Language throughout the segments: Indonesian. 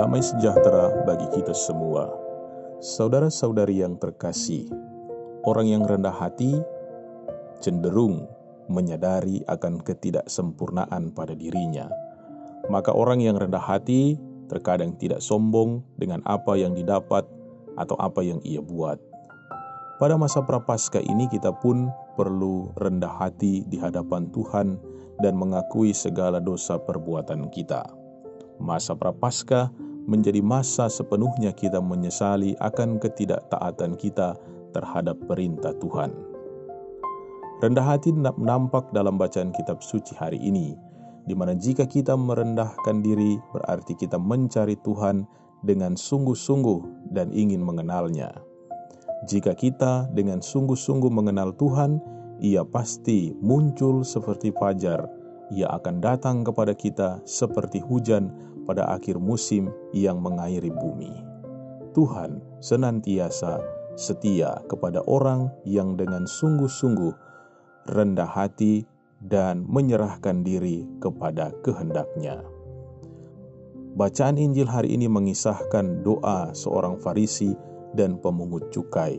damai sejahtera bagi kita semua. Saudara-saudari yang terkasih, orang yang rendah hati cenderung menyadari akan ketidaksempurnaan pada dirinya. Maka orang yang rendah hati terkadang tidak sombong dengan apa yang didapat atau apa yang ia buat. Pada masa prapaskah ini kita pun perlu rendah hati di hadapan Tuhan dan mengakui segala dosa perbuatan kita. Masa prapaskah menjadi masa sepenuhnya kita menyesali akan ketidaktaatan kita terhadap perintah Tuhan. Rendah hati nampak dalam bacaan kitab suci hari ini, di mana jika kita merendahkan diri berarti kita mencari Tuhan dengan sungguh-sungguh dan ingin mengenalnya. Jika kita dengan sungguh-sungguh mengenal Tuhan, Ia pasti muncul seperti fajar. Ia akan datang kepada kita seperti hujan pada akhir musim yang mengairi bumi. Tuhan senantiasa setia kepada orang yang dengan sungguh-sungguh rendah hati dan menyerahkan diri kepada kehendaknya. Bacaan Injil hari ini mengisahkan doa seorang Farisi dan pemungut cukai.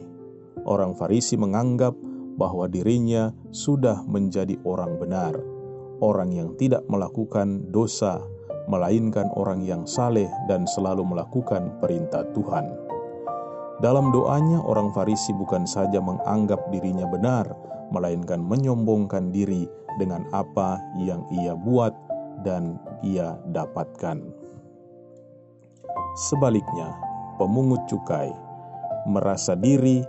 Orang Farisi menganggap bahwa dirinya sudah menjadi orang benar, orang yang tidak melakukan dosa, melainkan orang yang saleh dan selalu melakukan perintah Tuhan. Dalam doanya, orang Farisi bukan saja menganggap dirinya benar, melainkan menyombongkan diri dengan apa yang ia buat dan ia dapatkan. Sebaliknya, pemungut cukai merasa diri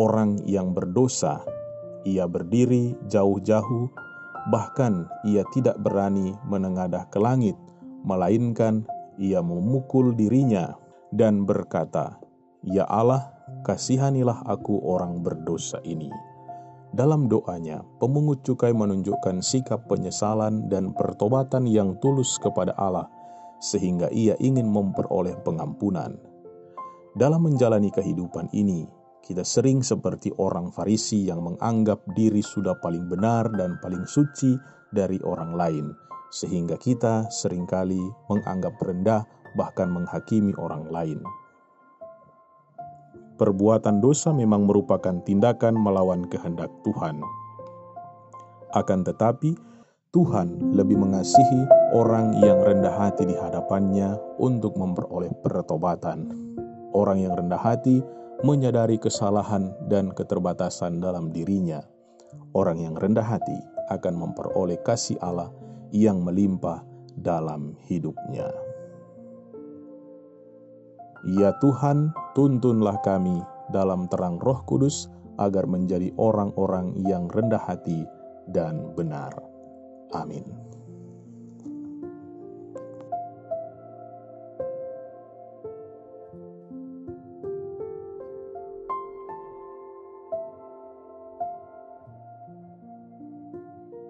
orang yang berdosa. Ia berdiri jauh-jauh, bahkan ia tidak berani menengadah ke langit, melainkan ia memukul dirinya dan berkata, "Ya Allah, kasihanilah aku orang berdosa ini." Dalam doanya, pemungut cukai menunjukkan sikap penyesalan dan pertobatan yang tulus kepada Allah sehingga ia ingin memperoleh pengampunan. Dalam menjalani kehidupan ini, kita sering seperti orang Farisi yang menganggap diri sudah paling benar dan paling suci dari orang lain, sehingga kita sering kali menganggap rendah, bahkan menghakimi orang lain. Perbuatan dosa memang merupakan tindakan melawan kehendak Tuhan. Akan tetapi, Tuhan lebih mengasihi orang yang rendah hati di hadapannya untuk memperoleh pertobatan. Orang yang rendah hati menyadari kesalahan dan keterbatasan dalam dirinya. Orang yang rendah hati akan memperoleh kasih Allah yang melimpah dalam hidupnya. Ya Tuhan, tuntunlah kami dalam terang Roh Kudus agar menjadi orang-orang yang rendah hati dan benar. Amin.